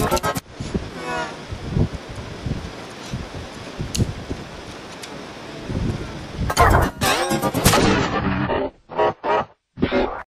Bye.